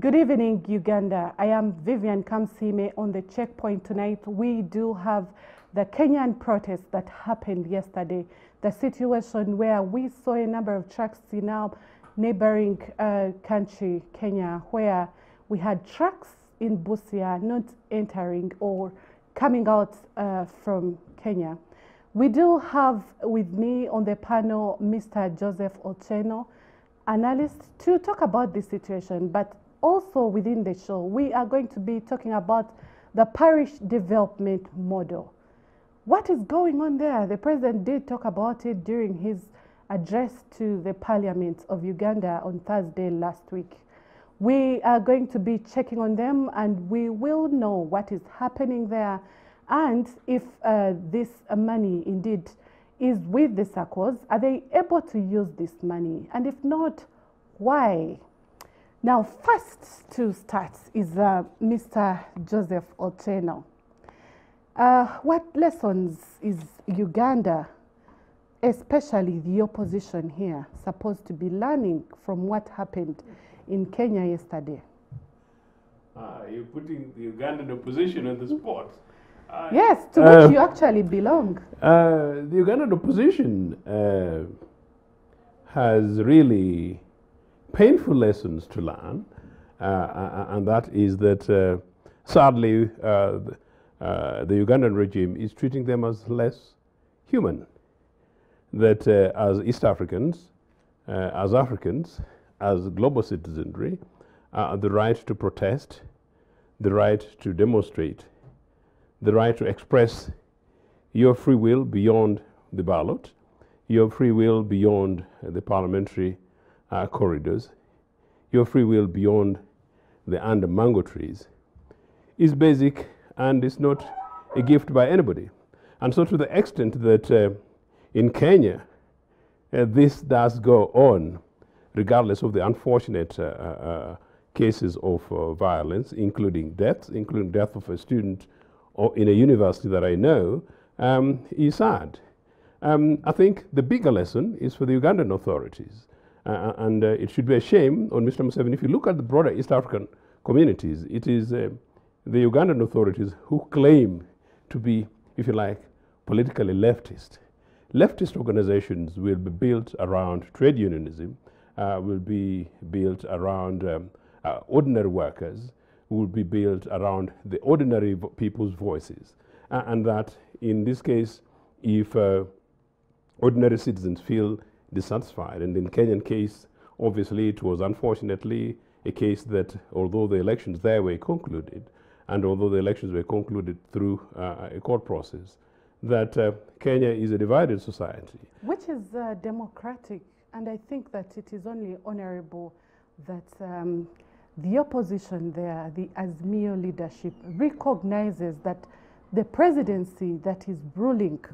Good evening, Uganda. I am Vivian Kamsime on the checkpoint tonight. We do have the Kenyan protest that happened yesterday, the situation where we saw a number of trucks in our neighboring uh, country, Kenya, where we had trucks in Busia not entering or coming out uh, from Kenya. We do have with me on the panel Mr. Joseph Ochieno, analyst, to talk about this situation, but also within the show, we are going to be talking about the parish development model. What is going on there? The president did talk about it during his address to the parliament of Uganda on Thursday last week. We are going to be checking on them and we will know what is happening there and if uh, this money indeed is with the circles. are they able to use this money? And if not, why? Now, first to start is uh, Mr. Joseph Ochieno. Uh, what lessons is Uganda, especially the opposition here, supposed to be learning from what happened in Kenya yesterday? Uh, you're putting the Ugandan opposition on the spot. Uh, yes, to which you actually belong. Uh, the Ugandan opposition uh, has really painful lessons to learn, uh, and that is that sadly uh, the Ugandan regime is treating them as less human. That uh, as East Africans, uh, as Africans, as global citizenry, the right to protest, the right to demonstrate, the right to express your free will beyond the ballot, your free will beyond the parliamentary uh, corridors, your free will beyond the under mango trees, is basic and it's not a gift by anybody. And so, to the extent that uh, in Kenya, uh, this does go on, regardless of the unfortunate uh, uh, uh cases of violence, including deaths, including death of a student or in a university that I know, um, is sad. Um, I think the bigger lesson is for the Ugandan authorities. And it should be a shame on Mr. Museveni. If you look at the broader East African communities, it is the Ugandan authorities who claim to be, if you like, politically leftist. Leftist organizations will be built around trade unionism, uh, will be built around um, uh, ordinary workers, will be built around the ordinary people's voices. Uh, and that in this case, if uh, ordinary citizens feel dissatisfied, and in Kenyan case, obviously it was unfortunately a case that although the elections there were concluded, and although the elections were concluded through uh, a court process, that uh, Kenya is a divided society. Which is uh, democratic, and I think that it is only honorable that um, the opposition there, the Azimio leadership, recognizes that the presidency that is ruling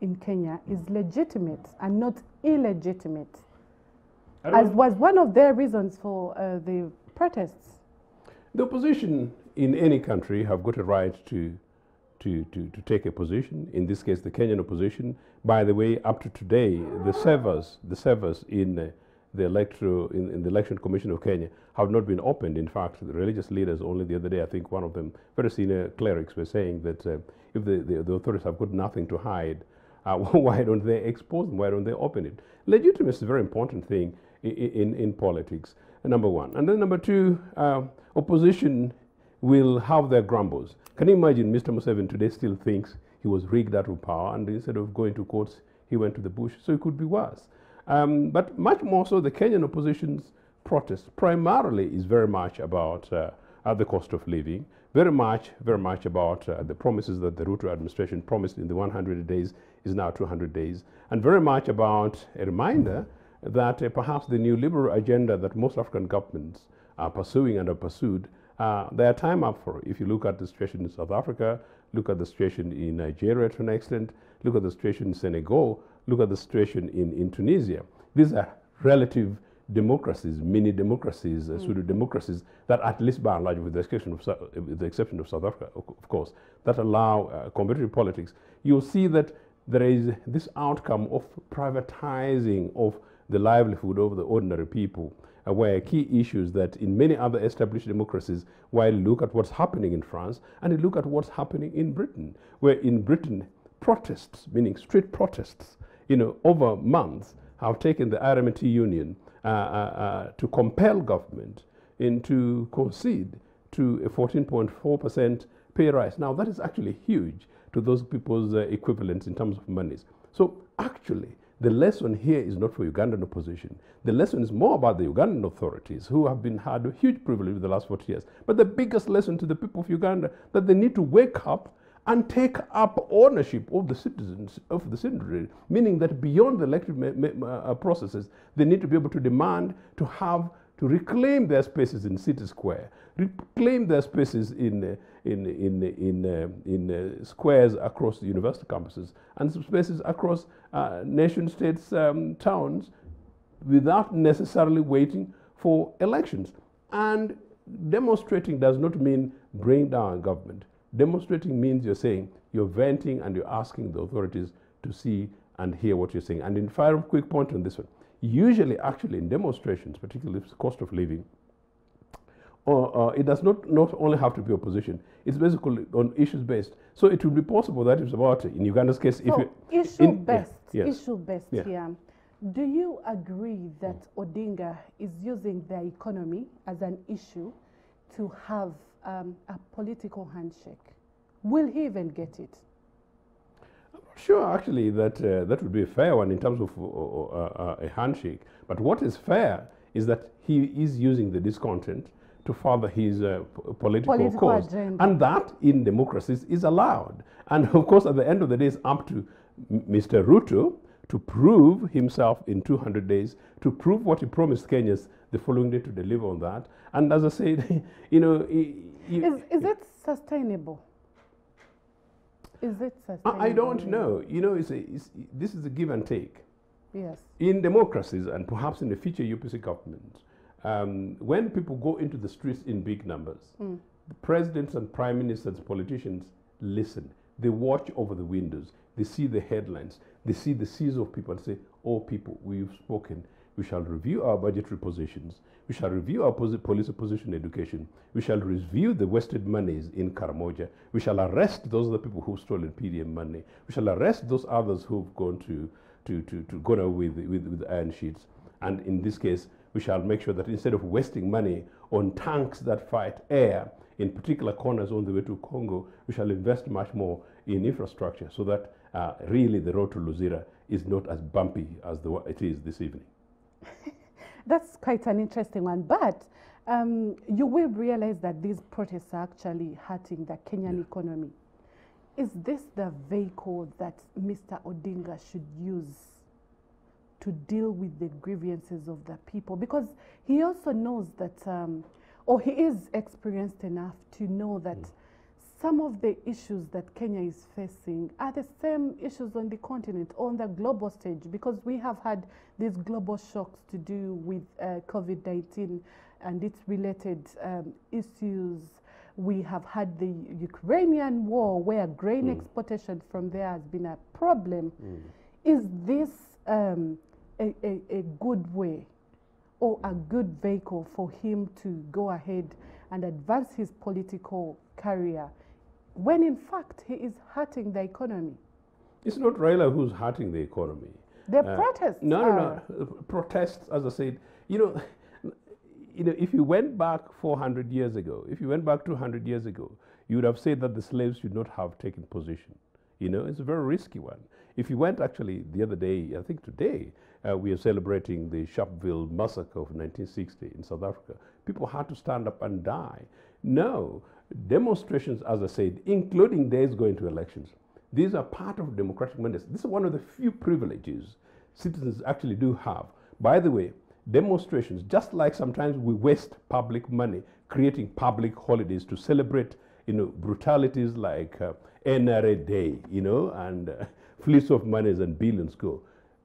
in Kenya is legitimate and not illegitimate, as was one of their reasons for uh, the protests. The opposition in any country have got a right to, to, to, to take a position. In this case, the Kenyan opposition. By the way, up to today, the servers, the servers in uh, the electoral in, in, the election commission of Kenya have not been opened. In fact, the religious leaders only the other day, I think one of them, very senior clerics, were saying that uh, if the, the, the, authorities have got nothing to hide, uh, why don't they expose them? Why don't they open it? Legitimacy is a very important thing in, in, in politics, number one. And then number two, uh, opposition will have their grumbles. Can you imagine Mr. Museveni today still thinks he was rigged out of power and instead of going to courts, he went to the bush. So it could be worse. Um, but much more so, the Kenyan opposition's protest primarily is very much about uh, the cost of living, very much, very much about uh, the promises that the Ruto administration promised in the 100 days is now 200 days, and very much about a reminder that uh, perhaps the neoliberal agenda that most African governments are pursuing and are pursued uh, they are time up for. If you look at the situation in South Africa, look at the situation in Nigeria to an extent, look at the situation in Senegal, look at the situation in, in Tunisia. These are relative democracies, mini democracies, uh, mm. pseudo democracies that, at least by and large, with the exception of, with the exception of South Africa, of course, that allow uh, competitive politics. You'll see that there is this outcome of privatizing of the livelihood of the ordinary people uh, were key issues that in many other established democracies, while you look at what's happening in France and you look at what's happening in Britain, where in Britain protests, meaning street protests, you know, over months have taken the RMT union uh, uh, uh, to compel government into concede to a 14.4% pay rise. Now, that is actually huge to those people's uh, equivalents in terms of monies. So, actually, the lesson here is not for Ugandan opposition. The lesson is more about the Ugandan authorities who have been had a huge privilege in the last 40 years. But the biggest lesson to the people of Uganda that they need to wake up and take up ownership of the citizens of the citizenry, meaning that beyond the elective uh, processes, they need to be able to demand to have to reclaim their spaces in city square, reclaim their spaces in, uh, in, in, in, uh, in squares across the university campuses and spaces across uh, nation states um, towns without necessarily waiting for elections. And demonstrating does not mean bring down government. Demonstrating means you're saying you're venting and you're asking the authorities to see and hear what you're saying. And in a quick point on this one, usually actually in demonstrations, particularly if cost of living, or uh, it does not, not only have to be opposition, it's basically on issues based. So it would be possible that it's about, in Uganda's case, so if you, issue in, based, yeah, yes. issue based yeah. here. Do you agree that Odinga is using the economy as an issue to have um, a political handshake? Will he even get it? I'm not Sure, actually, that uh, that would be a fair one in terms of uh, uh, uh, a handshake. But what is fair is that he is using the discontent to further his uh, political, political, cause, agenda. and that in democracies is allowed. And of course, at the end of the day, it's up to Mr. Ruto to prove himself in 200 days, to prove what he promised Kenyans the following day to deliver on that. And as I said, you know, he, is, is it sustainable? Is it sustainable? I don't know. You know, it's a, it's, this is a give and take. Yes. In democracies and perhaps in the future UPC government, um, when people go into the streets in big numbers, mm. the presidents and prime ministers, politicians listen. They watch over the windows. They see the headlines. They see the seas of people and say, oh, people, we've spoken. We shall review our budgetary positions. We shall review our police opposition education. We shall review the wasted monies in Karamoja. We shall arrest those other people who've stolen PDM money. We shall arrest those others who've gone to, to, to, to gone out with, with, with iron sheets. And in this case, we shall make sure that instead of wasting money on tanks that fight air in particular corners on the way to Congo, we shall invest much more in infrastructure so that uh, really the road to Luzira is not as bumpy as the, it is this evening. That's quite an interesting one. But um, you will realize that these protests are actually hurting the Kenyan yeah. economy. Is this the vehicle that Mr. Odinga should use to deal with the grievances of the people? Because he also knows that, um, or he is experienced enough to know that mm some of the issues that Kenya is facing are the same issues on the continent, on the global stage, because we have had these global shocks to do with uh, COVID 19 and its related um, issues. We have had the Ukrainian war, where grain mm. exportation from there has been a problem. Mm. Is this um, a, a, a good way or a good vehicle for him to go ahead and advance his political career when in fact he is hurting the economy. It's not Raila who's hurting the economy. The uh, protests. No, no, no. Protests, as I said, you know, you know, if you went back 400 years ago, if you went back 200 years ago, you would have said that the slaves should not have taken position. You know, it's a very risky one. If you went actually the other day, I think today, uh, we are celebrating the Sharpeville massacre of 1960 in South Africa. People had to stand up and die. No, demonstrations, as I said, including days going to elections, these are part of democratic mandates. This is one of the few privileges citizens actually do have. By the way, demonstrations, just like sometimes we waste public money creating public holidays to celebrate, you know, brutalities like uh, NRA Day, you know, and uh, fleets of monies and billions go.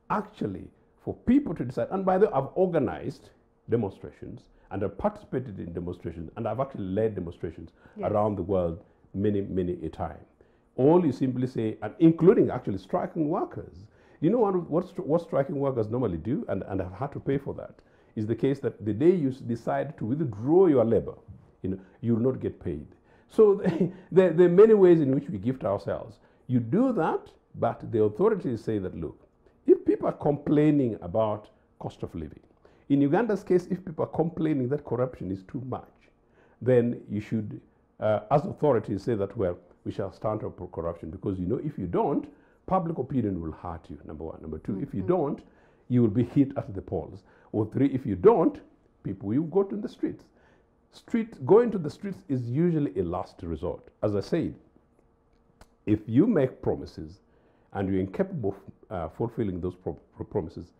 Actually, for people to decide, and by the way, I've organized demonstrations and I've participated in demonstrations and I've actually led demonstrations yes. around the world many, many a time. All you simply say, and including actually striking workers, you know what, what, what striking workers normally do, and, and have had to pay for that, is the case that the day you decide to withdraw your labor, you know, you will not get paid. So there, there are many ways in which we gift ourselves. You do that, but the authorities say that, look, if people are complaining about cost of living, in Uganda's case, if people are complaining that corruption is too much, then you should, uh, as authorities, say that, well, we shall stand up for corruption because, you know, if you don't, public opinion will hurt you, number one. Number 2 mm -hmm. if you mm-hmm. don't, you will be hit at the polls. Or three, if you don't, people will go to the streets. Street, going to the streets is usually a last resort. As I said, if you make promises and you're incapable of uh, fulfilling those pro promises,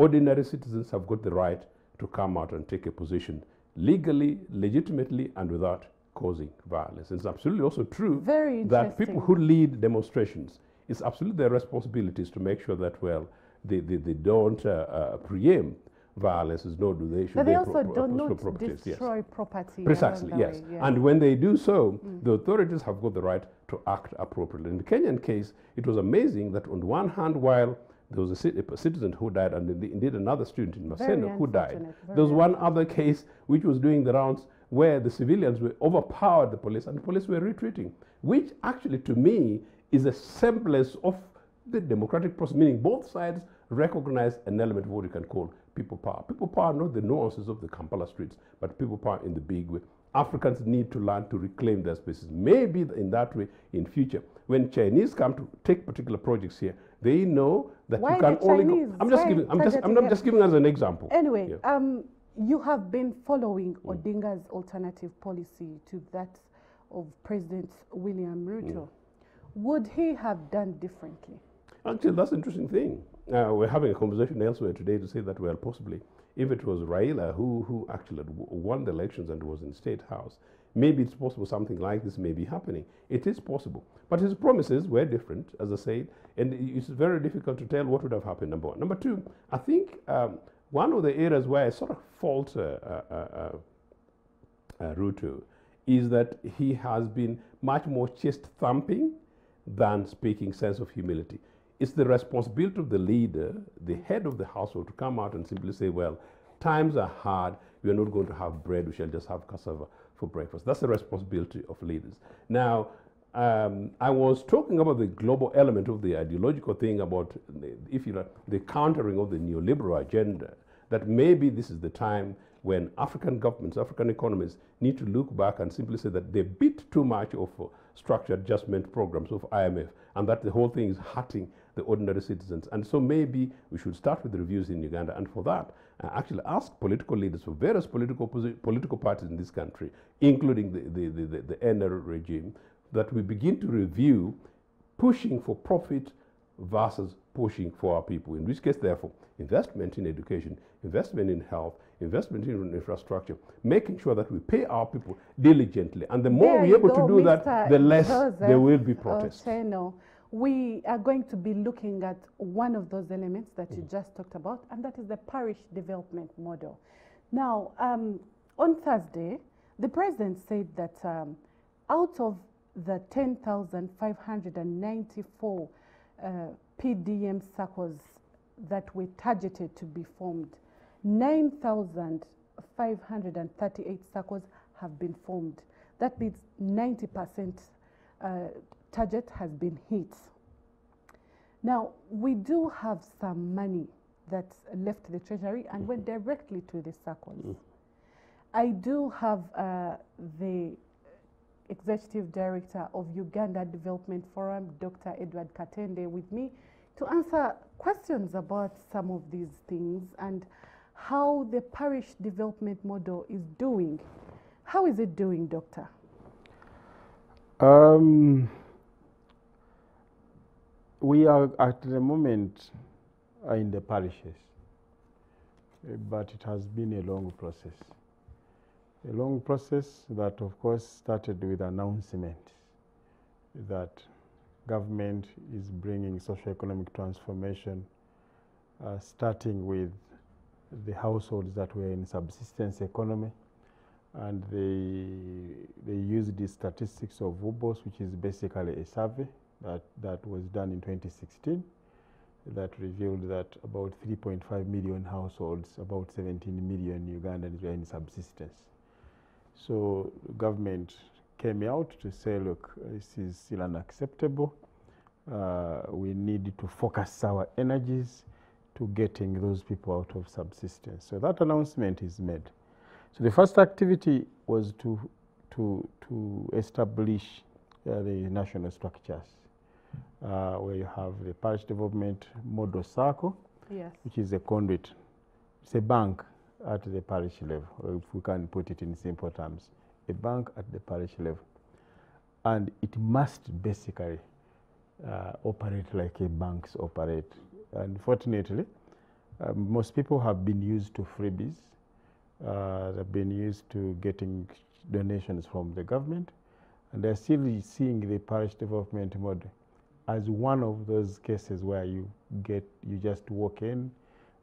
ordinary citizens have got the right to come out and take a position legally, legitimately, and without causing violence. It's absolutely also true that people who lead demonstrations, it's absolutely their responsibilities to make sure that, well, they, they, they don't uh, uh, preempt violence, nor do they should but they, they also pro do not destroy yes. property. Precisely, yes. Way, yeah. And when they do so, mm. the authorities have got the right to act appropriately. In the Kenyan case, it was amazing that on one hand, while there was a, a citizen who died, and indeed another student in Maseno who died. There was one other case which was doing the rounds where the civilians were overpowered the police and the police were retreating, which actually to me is a semblance of the democratic process, meaning both sides recognize an element of what you can call people power. People power, not the nuances of the Kampala streets, but people power in the big way. Africans need to learn to reclaim their spaces. Maybe in that way, in future, when Chinese come to take particular projects here, they know that Why you can only. Go, I'm just giving. I'm just. I'm not just giving as an example. Anyway, yeah. um, you have been following mm. Odinga's alternative policy to that of President William Ruto. Mm. Would he have done differently? Actually, that's an interesting thing. Uh, we're having a conversation elsewhere today to say that, well, possibly, if it was Raila who, who actually won the elections and was in State House, maybe it's possible something like this may be happening. It is possible. But his promises were different, as I said, and it's very difficult to tell what would have happened, number one. Number two, I think um, one of the areas where I sort of fault uh, uh, uh, uh Ruto is that he has been much more chest thumping than speaking sense of humility. It's the responsibility of the leader, the head of the household, to come out and simply say, well, times are hard. We are not going to have bread. We shall just have cassava for breakfast. That's the responsibility of leaders. Now, um, I was talking about the global element of the ideological thing about, the, if you like, the countering of the neoliberal agenda, that maybe this is the time when African governments, African economies need to look back and simply say that they bit too much of uh, structured adjustment programs of IMF and that the whole thing is hurting the ordinary citizens. And so maybe we should start with the reviews in Uganda. And for that, uh, actually ask political leaders for various political, political parties in this country, including the, the, the, the, the NR regime, that we begin to review pushing for profit versus pushing for our people. In which case, therefore, investment in education, investment in health, investment in infrastructure, making sure that we pay our people diligently. And the more we're able go, to do Mr. that, the less Joseph there will be protests. Ochieno we are going to be looking at one of those elements that you mm. just talked about, and that is the parish development model. Now, um, on Thursday, the president said that um, out of the 10,594 uh, PDM circles that were targeted to be formed, 9,538 circles have been formed. That means 90% uh, target has been hit. Now, we do have some money that left the treasury and went directly to the circles. Mm. I do have uh, the executive director of Uganda Development Forum, Dr. Edward Katende, with me to answer questions about some of these things and how the parish development model is doing. How is it doing, Doctor? Um, we are at the moment in the parishes, eh, but it has been a long process. A long process that, of course, started with announcement that government is bringing socio-economic transformation, uh, starting with the households that were in subsistence economy, and they, they used the statistics of UBOS, which is basically a survey that, that was done in 2016 that revealed that about 3.5 million households, about 17 million Ugandans were in subsistence. So government came out to say, look, this is still unacceptable. Uh, we need to focus our energies to getting those people out of subsistence. So that announcement is made. So the first activity was to, to, to establish uh, the national structures, uh, where you have the parish development model circle, Yes. which is a conduit. It's a bank at the parish level, if we can put it in simple terms, a bank at the parish level. And it must basically uh, operate like a banks operate. Unfortunately, uh, most people have been used to freebies. Uh, they've been used to getting donations from the government, and they're still seeing the parish development model as one of those cases where you get you just walk in,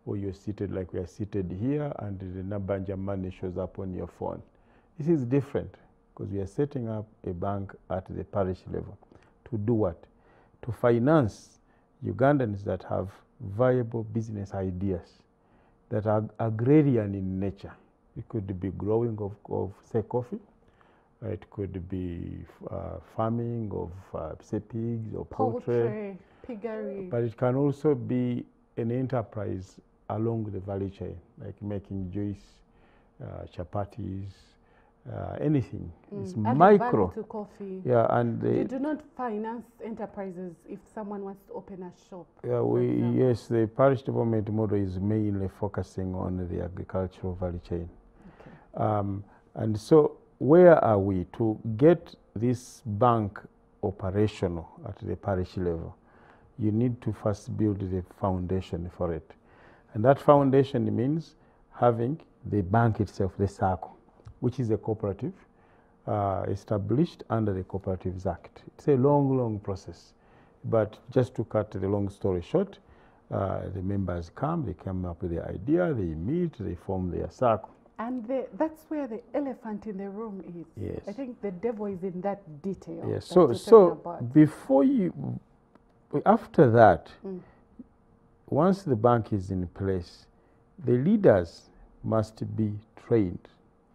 or you're seated like we are seated here, and the Nabbanja money shows up on your phone. This is different because we are setting up a bank at the parish level to do what? To finance Ugandans that have viable business ideas that are agrarian in nature. It could be growing of, of say, coffee. It could be uh, farming of, uh, say, pigs or poultry. Poultry. But it can also be an enterprise along the value chain, like making juice, uh, chapatis, uh, anything. It's Mm, added micro. to coffee. Yeah, and You do not finance enterprises if someone wants to open a shop. yeah, we, example. yes, the parish development model is mainly focusing on the agricultural value chain. Okay. Um, and so, where are we to get this bank operational at the parish level? You need to first build the foundation for it. And that foundation means having the bank itself, the SACCO, which is a cooperative uh, established under the Cooperatives Act. It's a long, long process. But just to cut the long story short, uh, the members come, they come up with the idea, they meet, they form their SACCO. And the, that's where the elephant in the room is. Yes. I think the devil is in that detail. Yes. So, so about. before you, after that, Mm. once the bank is in place, the leaders must be trained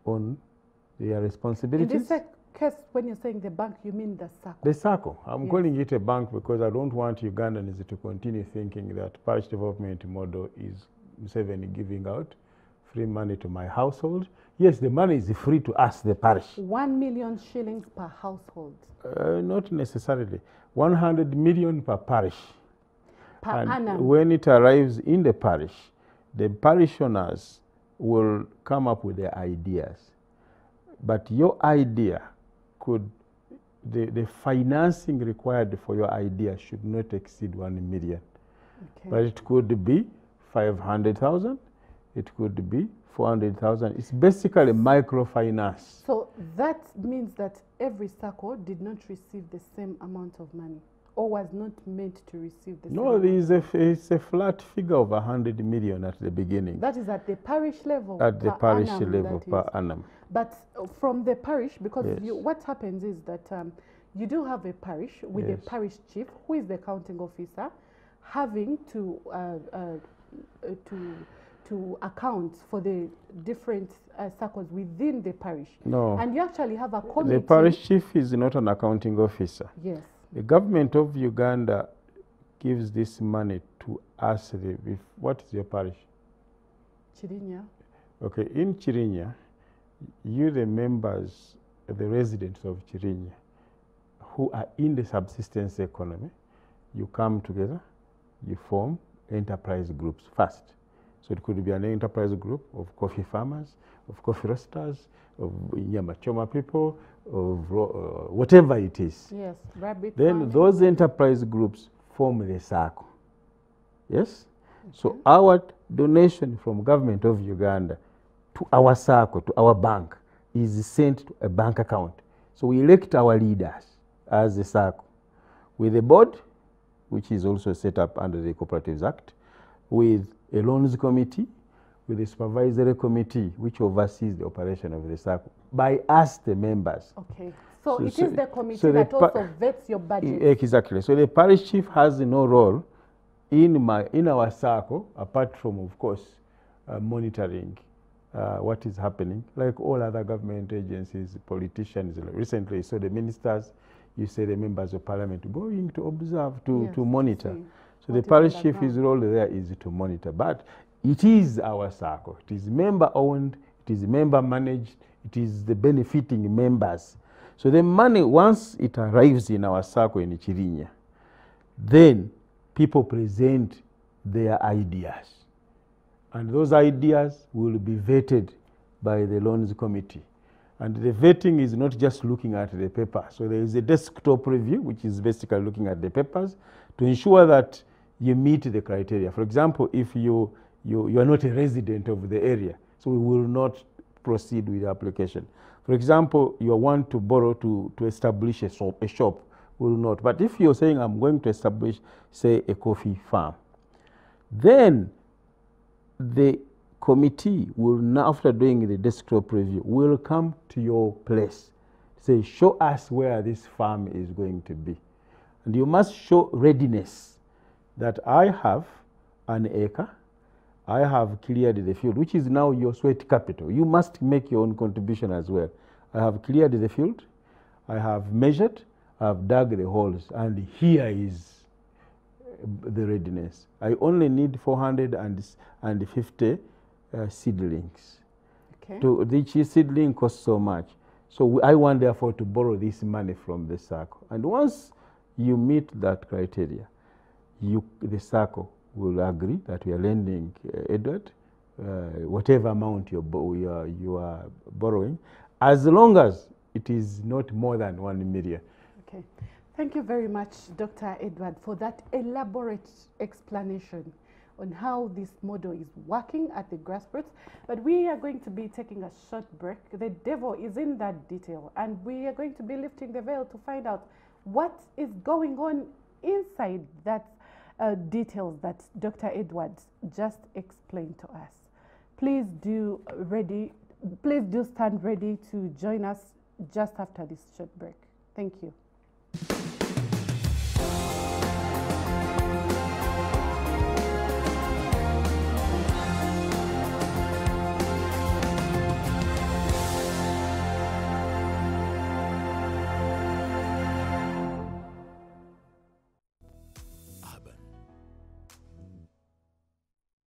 on their in responsibilities. this case, when you're saying the bank, you mean the circle? The SACCO. I'm Yes. calling it a bank because I don't want Ugandans to continue thinking that parish development model is Museveni giving out free money to my household. Yes, the money is free to us, the parish. One million shillings per household Uh, not necessarily. 100 million per parish. per and annum. when it arrives in the parish, the parishioners will come up with their ideas. But your idea could, the, the financing required for your idea should not exceed 1 million. Okay. But it could be 500,000, it could be 400,000. It's basically microfinance. So that means that every SACCO did not receive the same amount of money or was not meant to receive the No, same there amount. is a, it's a flat figure of 100 million at the beginning. That is at the parish level. at the parish annum, level per annum. But uh, from the parish, because Yes. you, what happens is that um, you do have a parish with Yes. a parish chief, who is the accounting officer, having to uh, uh, uh, to to account for the different uh, circles within the parish. No, And you actually have a committee. the parish chief is not an accounting officer. Yes. The government of Uganda gives this money to us. The, if, what is your parish? Chirinya. Okay, in Chirinya, you, the members, the residents of Chirinya, who are in the subsistence economy, you come together, you form enterprise groups first. So it could be an enterprise group of coffee farmers, of coffee roasters, of nyama choma people, of uh, whatever it is. Yes. Rabbit. Then farming. those enterprise groups form the circle. Yes? So our donation from government of Uganda to our circle, to our bank, is sent to a bank account. So we elect our leaders as a circle with a board, which is also set up under the Cooperatives Act, with a loans committee, with a supervisory committee, which oversees the operation of the circle by us, the members. Okay. So, So- it is so- the committee so that pa- also vets your budget. Exactly. So the parish chief has no role in, my, in our circle, apart from, of course, uh, monitoring uh, what is happening, like all other government agencies, politicians, recently, so the ministers, you say the members of parliament going to observe, to, Yes, to monitor. see So the parish chief, his role there is to monitor. But it is our circle. It is member owned, it is member managed, it is the benefiting members. So the money, once it arrives in our circle in Chirinya, then people present their ideas. And those ideas will be vetted by the loans committee. And the vetting is not just looking at the paper. So there is a desktop review, which is basically looking at the papers to ensure that you meet the criteria. For example, if you, you, you are not a resident of the area, so we will not proceed with the application. For example, you want to borrow to, to establish a shop, a shop, will not. But if you're saying, I'm going to establish, say, a coffee farm, then the committee will after doing the desktop review, will come to your place. Say, show us where this farm is going to be. And you must show readiness that I have an acre, I have cleared the field, which is now your sweat capital. You must make your own contribution as well. I have cleared the field, I have measured, I have dug the holes, and here is the readiness. I only need 450 uh, seedlings. Okay. To each seedling costs so much. So we- I want therefore to borrow this money from the circle. And once you meet that criteria, you, the circle will agree that we are lending uh, Edward uh, whatever amount you're, you, are, you are borrowing, as long as it is not more than one million. Okay. Thank you very much, Dr. Edward, for that elaborate explanation on how this model is working at the grassroots. But we are going to be taking a short break. The devil is in that detail, and we are going to be lifting the veil to find out what is going on inside that uh, details that Dr. Edwards just explained to us. Please do ready. Please do stand ready to join us just after this short break. Thank you.